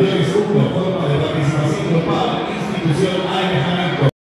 Олег Сукнов.